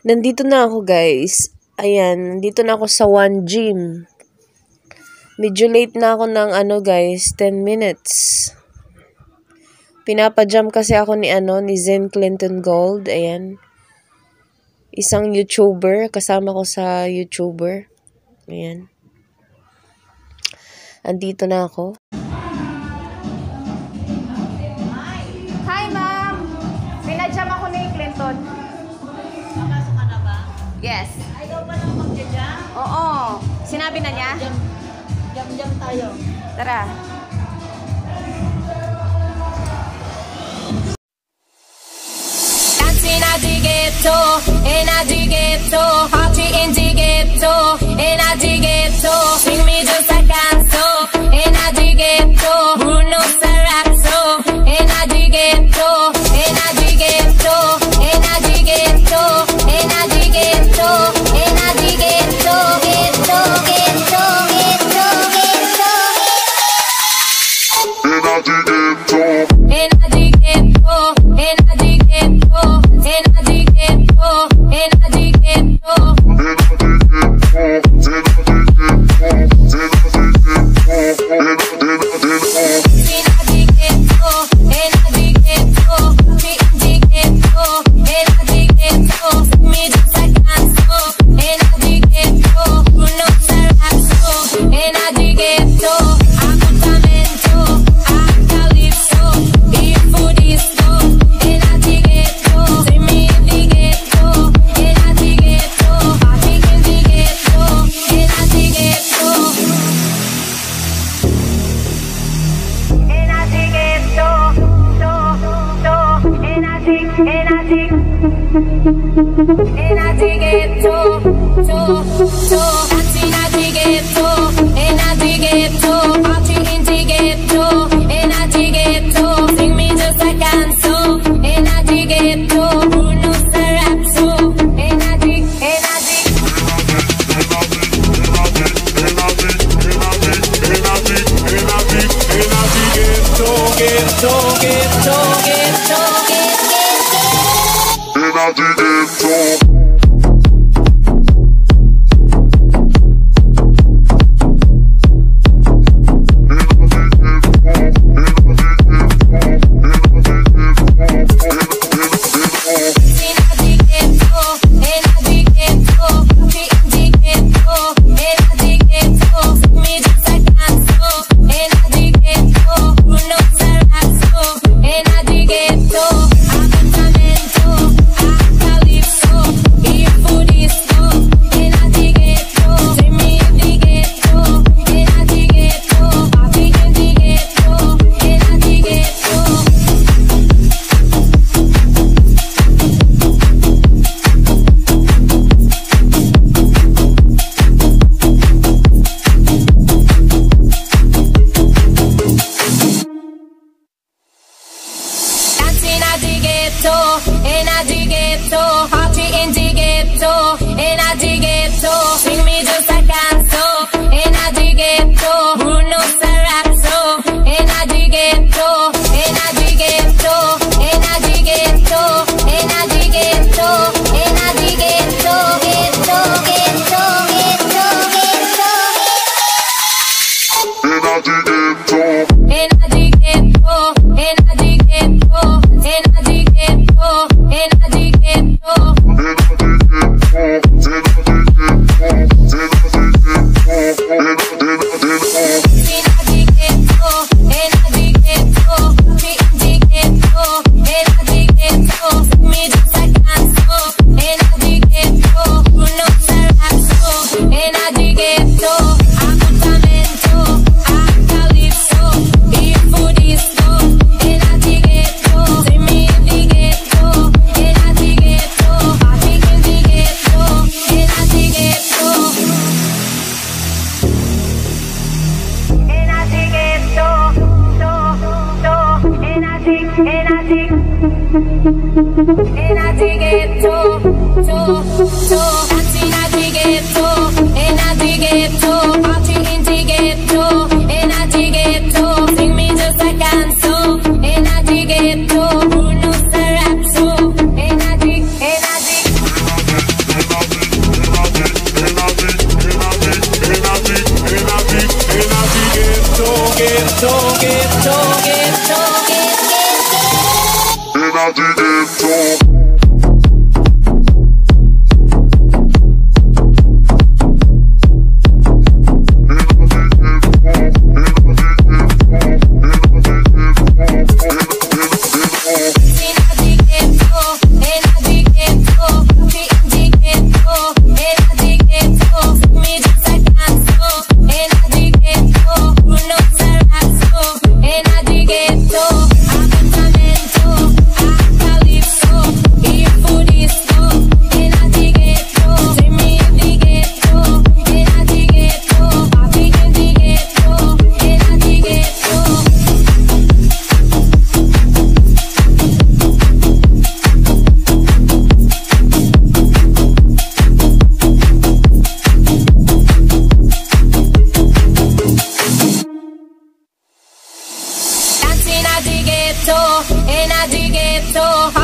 Nandito na ako guys. Ayan, nandito na ako sa One Gym. Medyo late na ako ng ano guys, 10 minutes. Pinapajam kasi ako ni ano, ni Zen Clinton Gold. Ayan isang YouTuber, kasama ko sa YouTuber. Ayan. Andito na ako. Hi, ma'am! Pinadyam ako ni Clinton. Nakasok ka na ba? Yes. Ayaw pa lang magjadyam? Oo. Sinabi na niya? Jam-jam tayo. Tara. Dancing at the ghetto and I dig it too. hot in dig it too. and I I did it. when I dig it so hard.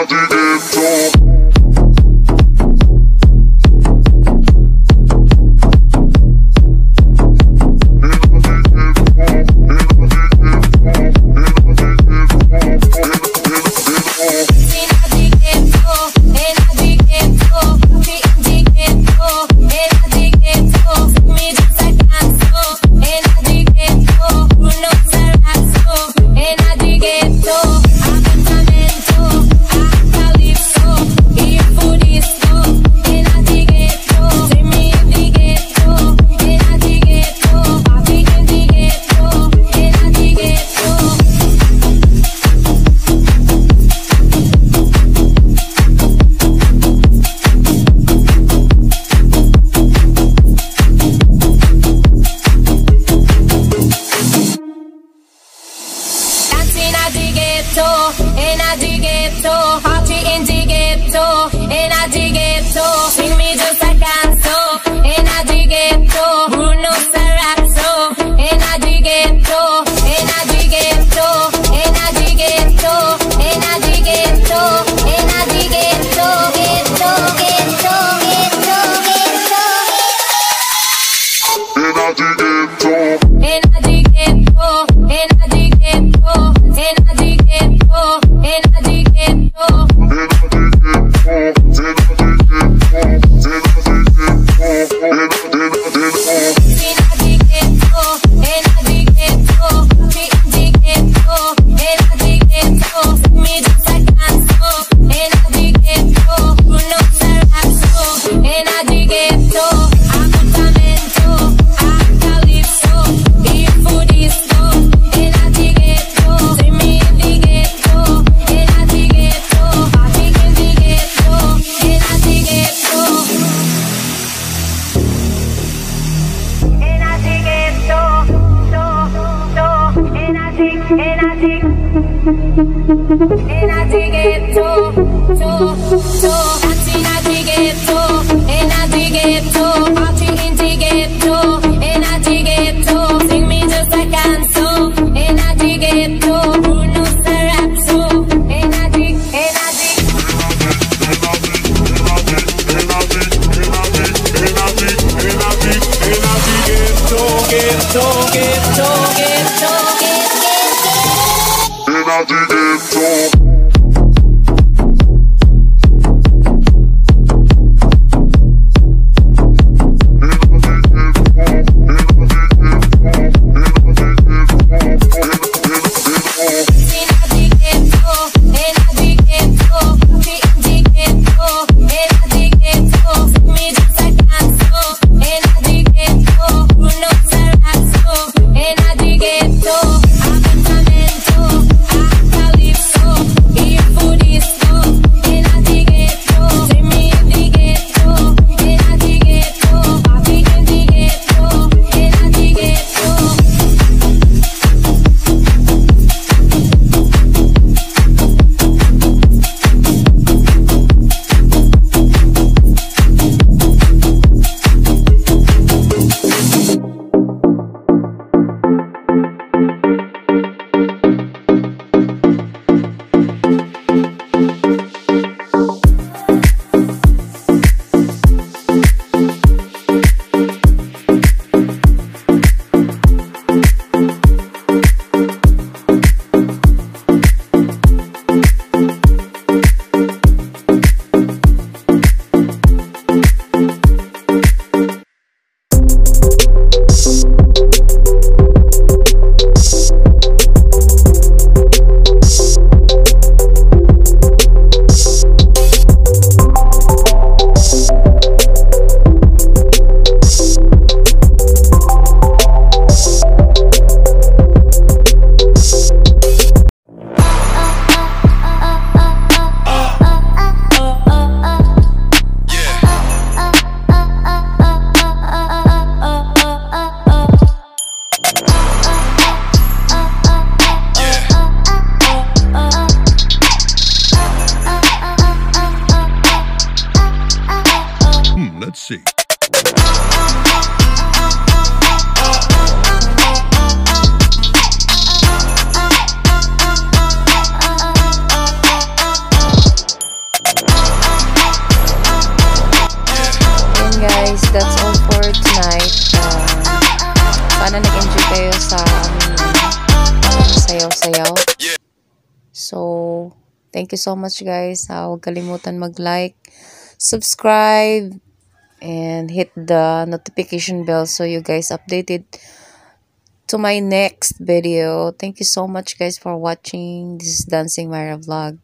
I didn't know. 次元と親 And I dig it too, too, too. Party I dig it too, and I dig it too. Party in dig it too, and I dig it too. Sing me just a canso, and I dig it too. Bruno Sarazzo, and I dig, and I dig out the ghetto. See. Guys, that's all for tonight. Uh, sana nag-enjoy kayo sa sayaw-sayaw. So, thank you so much guys. Uh, huwag kalimutan mag-like, subscribe, and hit the notification bell so you guys updated to my next video. Thank you so much guys for watching. This is Dancing Myra Vlog.